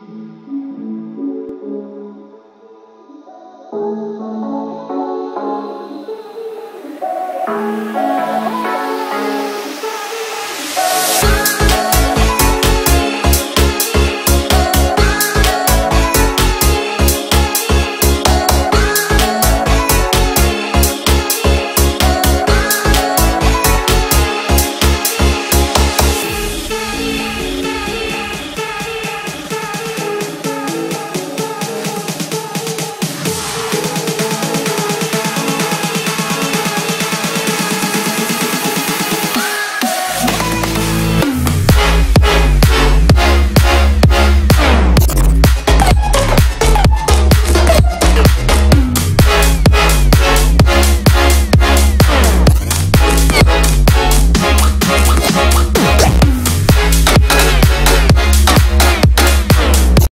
Música